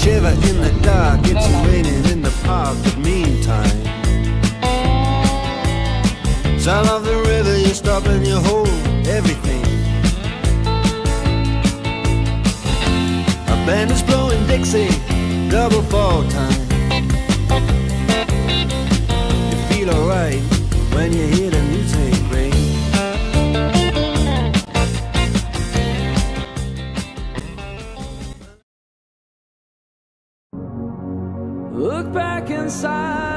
shiver in the dark, it's raining in the park, but meantime. Sound of the river, you stop and you hold everything. A band is blowing Dixie, double fall time. You feel alright when you hear the inside.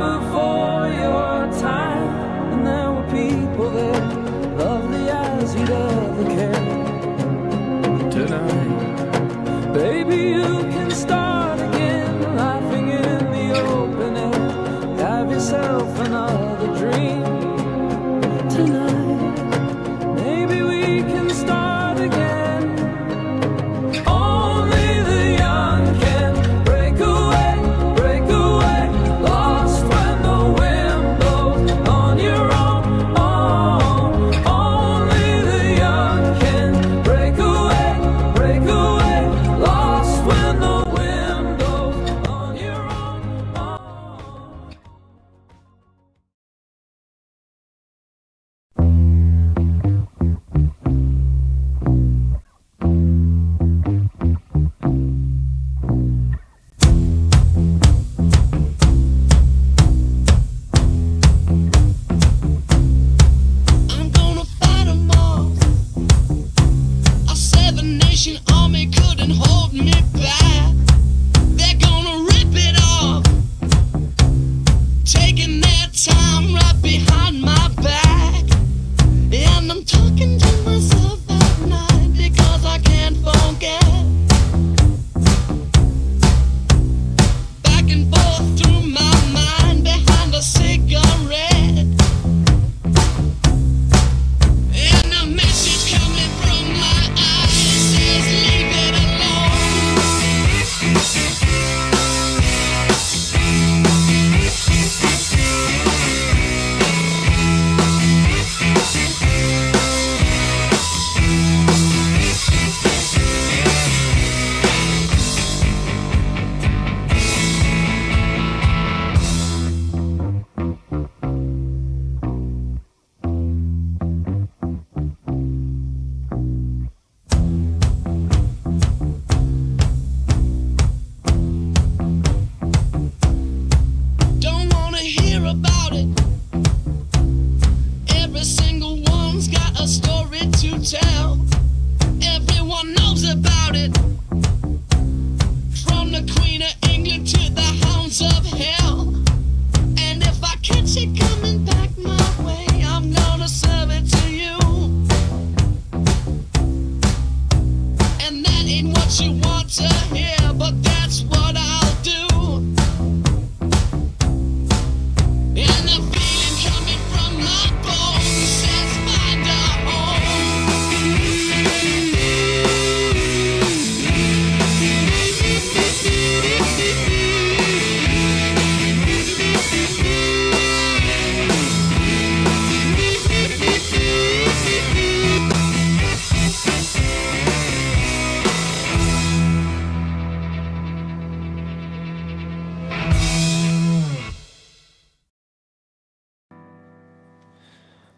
before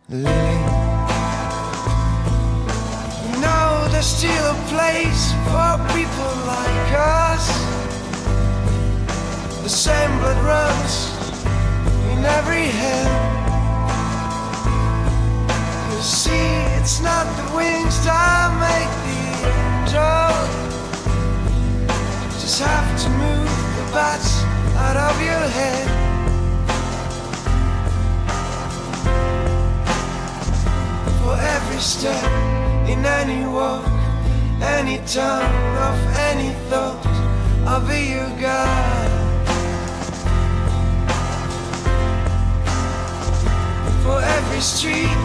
Lily. No, there's still a place for people like us. The same blood runs in every hand. You see, it's not the wings that make the angel. You just have to move the bats out of your head. Step, in any walk, any turn of any thought, I'll be your guide. For every street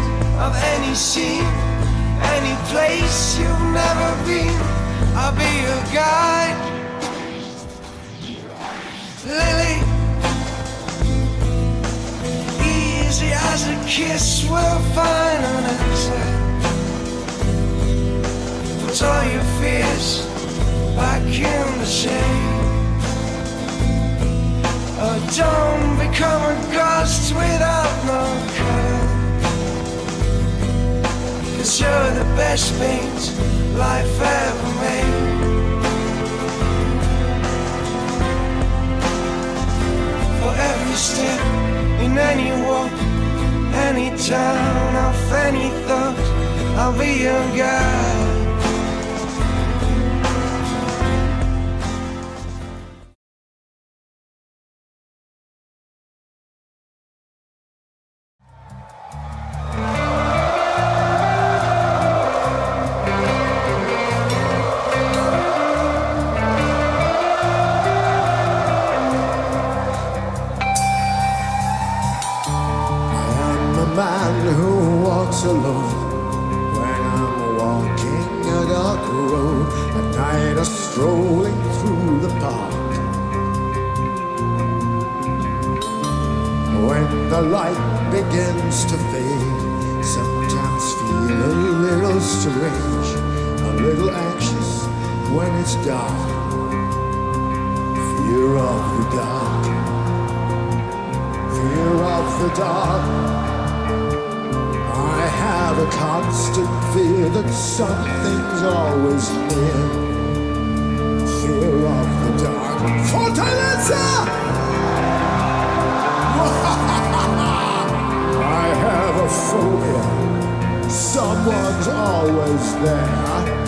of any scene, any place you've never been, I'll be your guide. Lily, easy as a kiss will find an answer. Put all your fears back in the shade. Oh, don't become a ghost without no color. Cause you're the best paint life ever made. For every step in any walk, any town of any thought, I'll be your guide. The light begins to fade, sometimes feel a little strange, a little anxious when it's dark. Fear of the dark fear of the dark. I have a constant fear that something's always near. Fear of the dark. Fortaleza! Have a phobia. Someone's always there.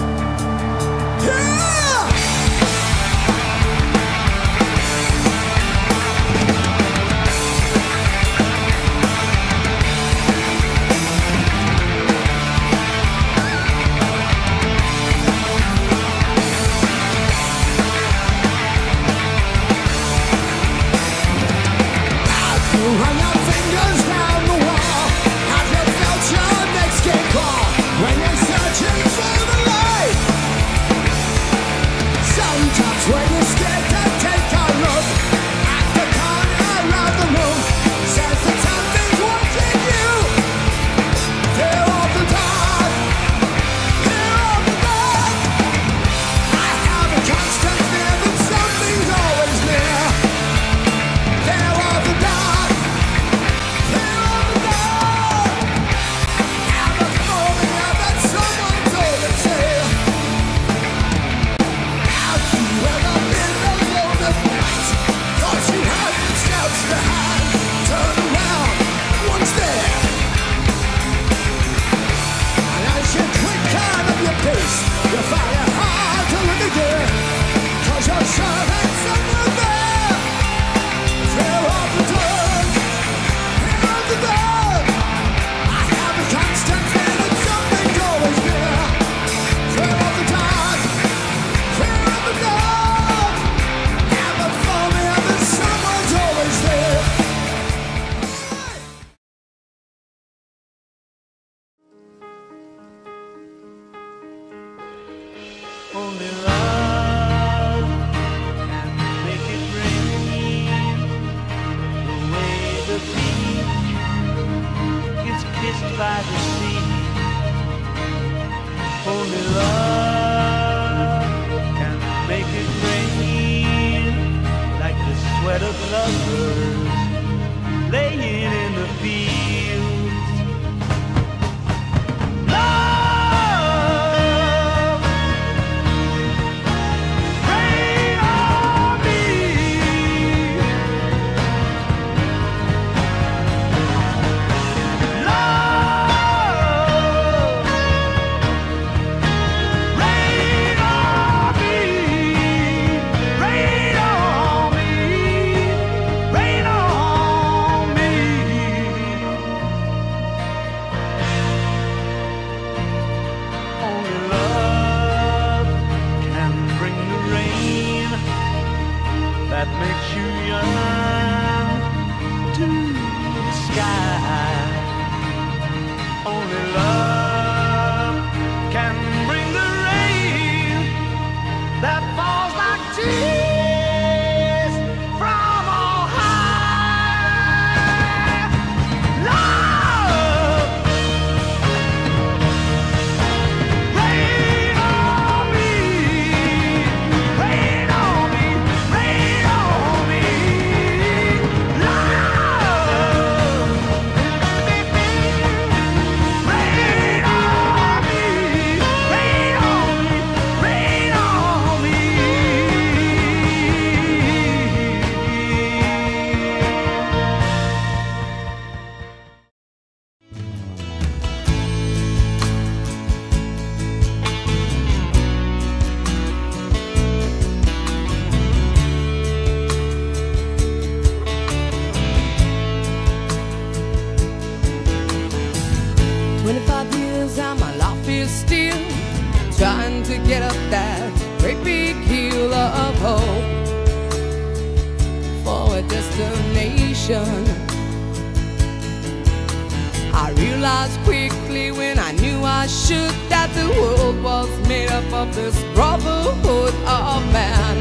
of this brotherhood of man.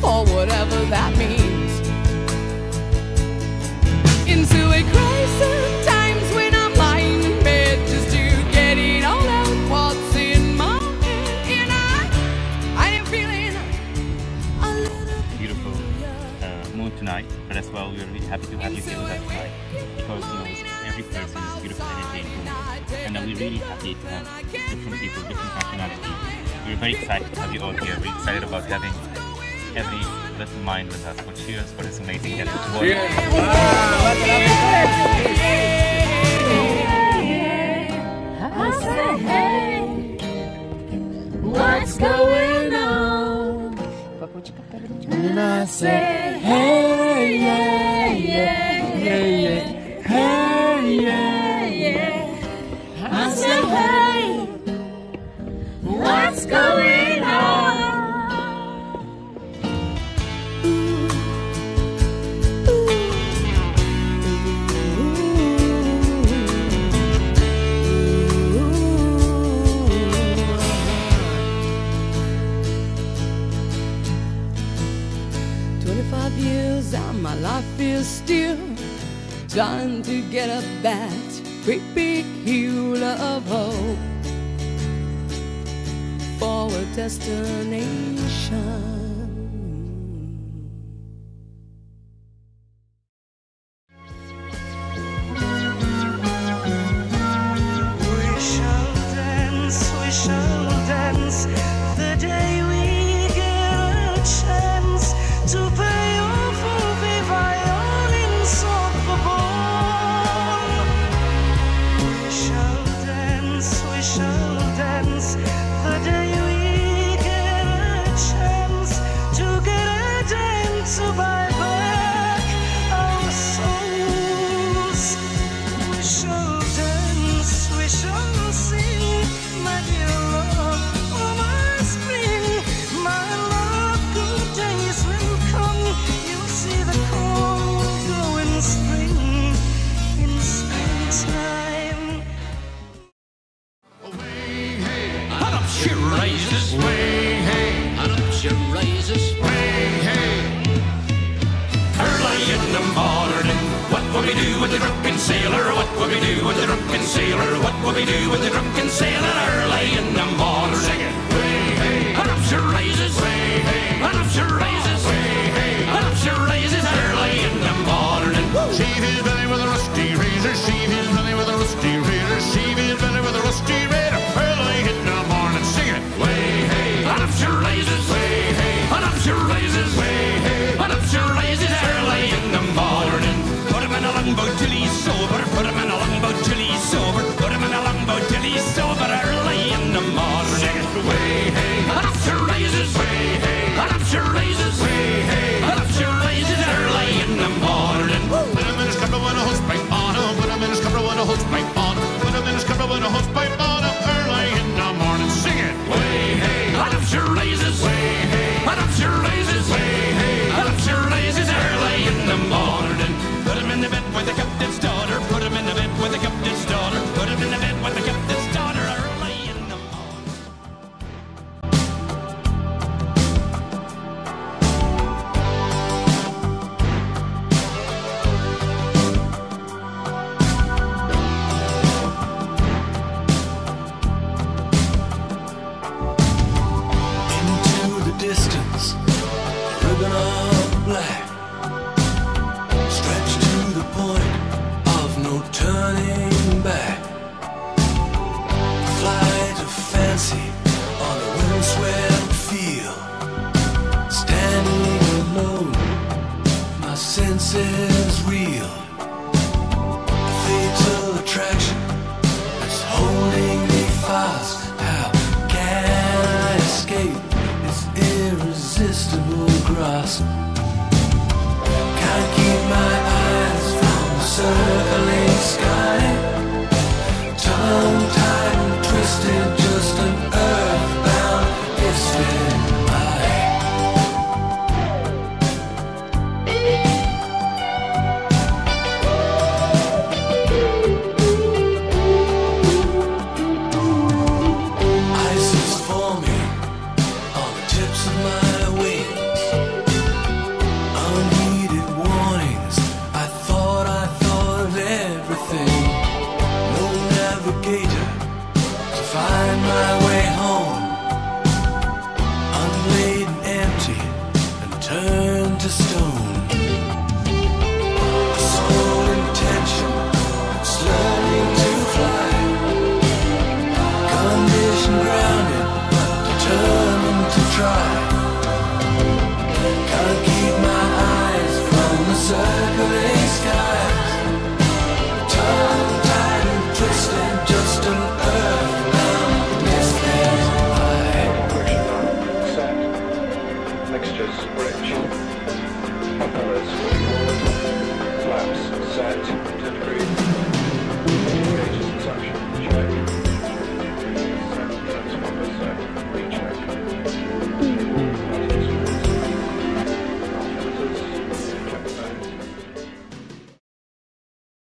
For whatever that means. Into a crisis times when I'm lying in bed Just to get it all out what's in my head. And I, I am feeling a little Beautiful uh, Moon tonight. But as well we're really happy to have you here with us tonight. Because and that we really happy to have different people, different nationalities. We're very excited to have you all here. We're excited about having every little mind with us. But cheers for this amazing day. Cheers! What's going on? And I say, hey, yeah, yeah, yeah, yeah. What's going on? Twenty-five years and my life is still trying to get up that great big hill of hope for a destination. your razors. Way, hey, hey. Up your razors.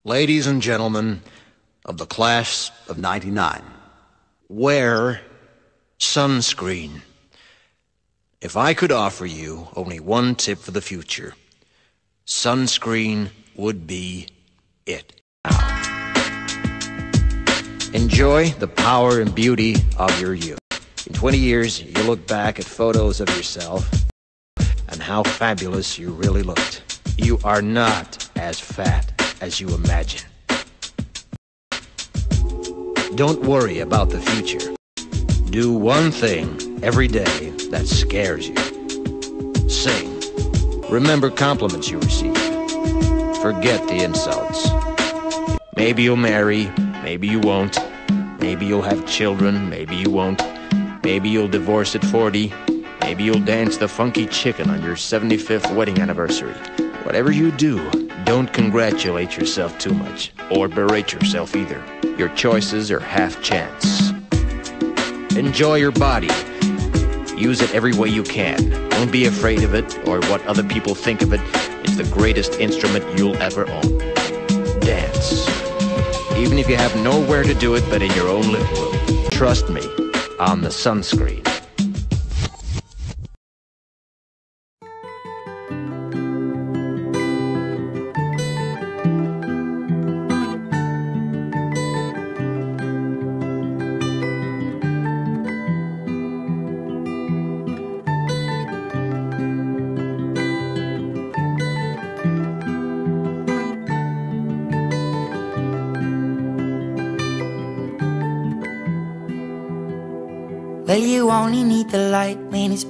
Ladies and gentlemen of the class of 99, wear sunscreen. If I could offer you only one tip for the future, sunscreen would be it. Enjoy the power and beauty of your youth. In 20 years, you look back at photos of yourself and how fabulous you really looked. You are not as fat as you imagine. Don't worry about the future. Do one thing every day that scares you. Sing. Remember compliments you receive. Forget the insults. Maybe you'll marry, maybe you won't. Maybe you'll have children, maybe you won't. Maybe you'll divorce at 40. Maybe you'll dance the funky chicken on your 75th wedding anniversary. Whatever you do, don't congratulate yourself too much, or berate yourself either. Your choices are half chance. Enjoy your body. Use it every way you can. Don't be afraid of it or what other people think of it. It's the greatest instrument you'll ever own. Dance. Even if you have nowhere to do it but in your own living room. Trust me, on the sunscreen.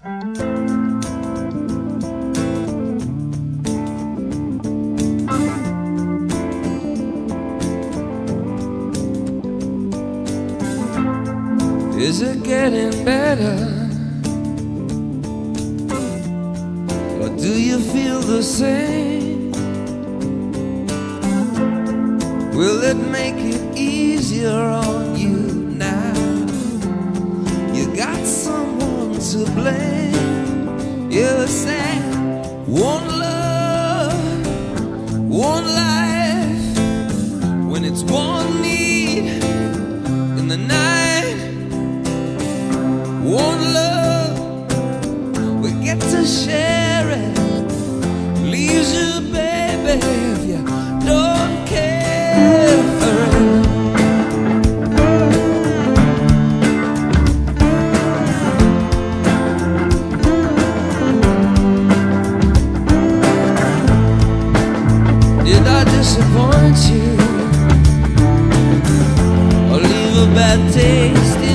Is it getting better? disappoint you. Or leave a bad taste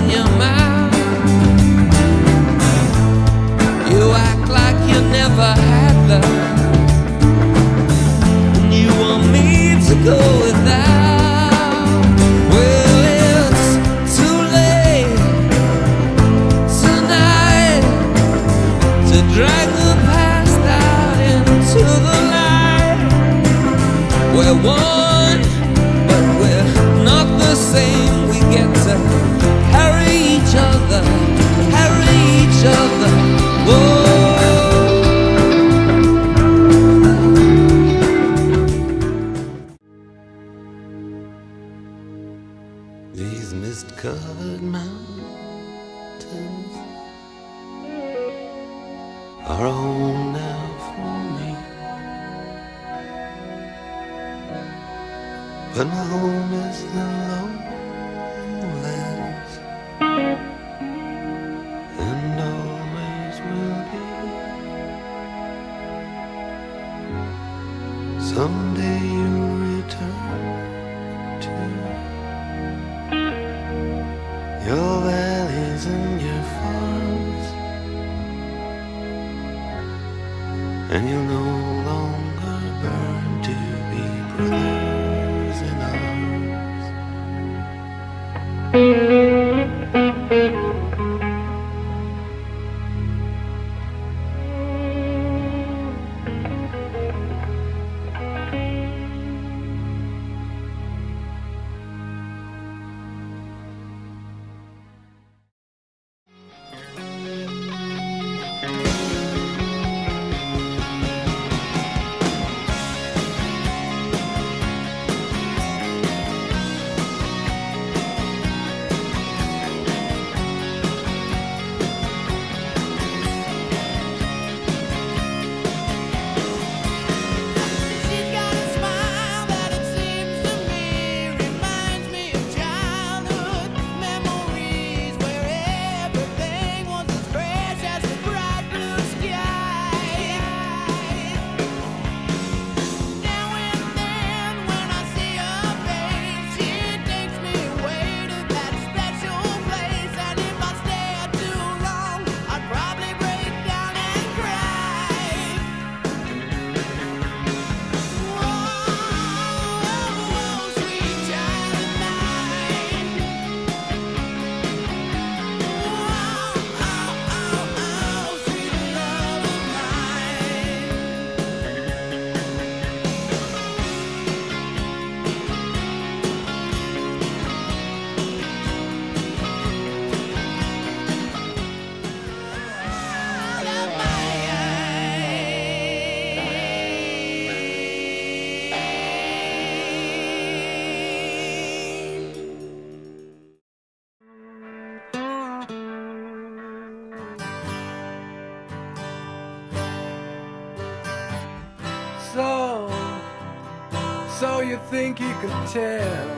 you think you can tell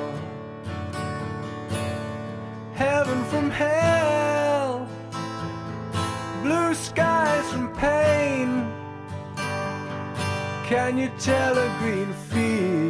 heaven from hell? Blue skies from pain. Can you tell a green field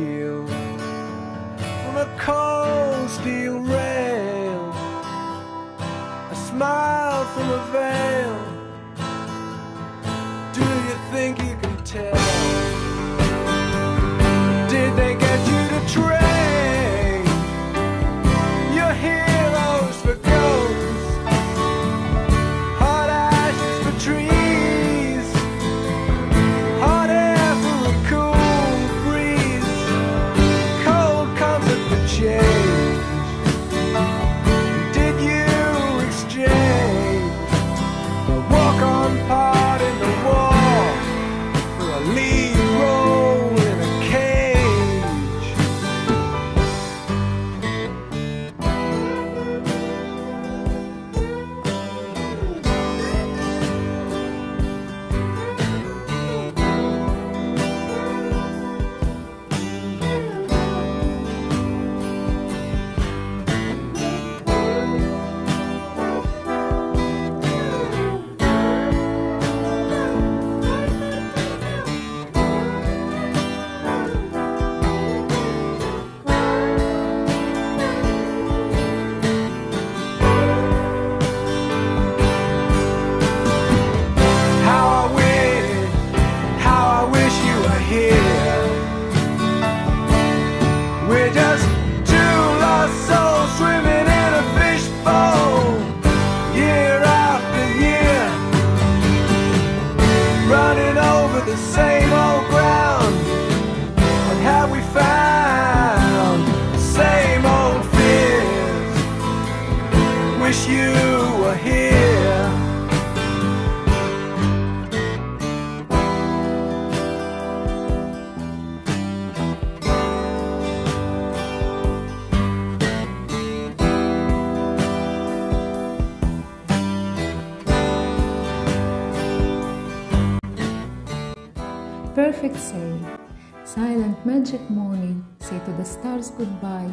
goodbye.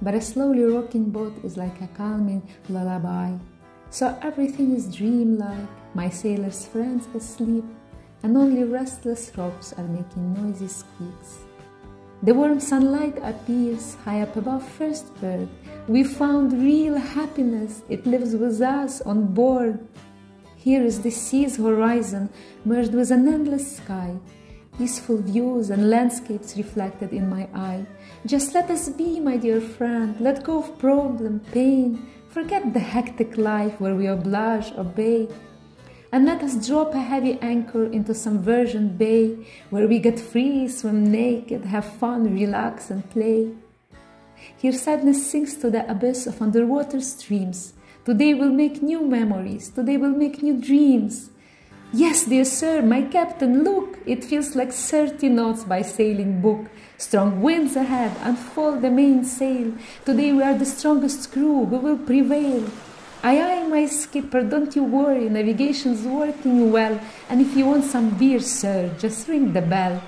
But a slowly rocking boat is like a calming lullaby. So everything is dreamlike, my sailor's friends asleep, and only restless rocks are making noisy squeaks. The warm sunlight appears high up above first bird. We found real happiness, it lives with us on board. Here is the sea's horizon merged with an endless sky, peaceful views and landscapes reflected in my eye. Just let us be, my dear friend, let go of problem, pain, forget the hectic life where we oblige, obey. And let us drop a heavy anchor into some virgin bay where we get free, swim naked, have fun, relax, and play. Here sadness sinks to the abyss of underwater streams. Today we'll make new memories. Today we'll make new dreams. Yes, dear sir, my captain, look! It feels like 30 knots by sailing book. Strong winds ahead, unfold the mainsail. Today we are the strongest crew, we will prevail. Aye, aye, my skipper, don't you worry, navigation's working well. And if you want some beer, sir, just ring the bell.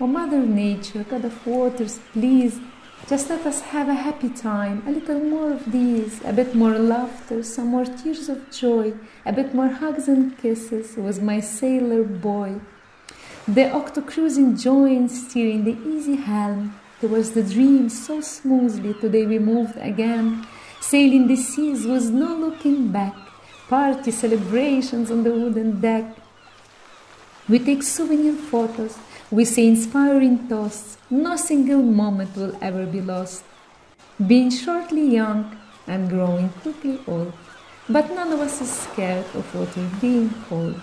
Oh, Mother Nature, God of waters, please, just let us have a happy time, a little more of these, a bit more laughter, some more tears of joy, a bit more hugs and kisses with my sailor boy. The octocruising joins steering the easy helm towards the dream so smoothly. Today we moved again, sailing the seas with no looking back. Party celebrations on the wooden deck. We take souvenir photos, we say inspiring toasts. No single moment will ever be lost. Being shortly young and growing quickly old, but none of us is scared of what we're being called.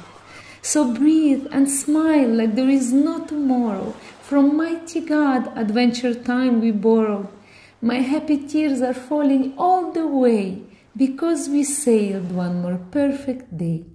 So breathe and smile like there is no tomorrow. From mighty God, adventure time we borrowed. My happy tears are falling all the way because we sailed one more perfect day.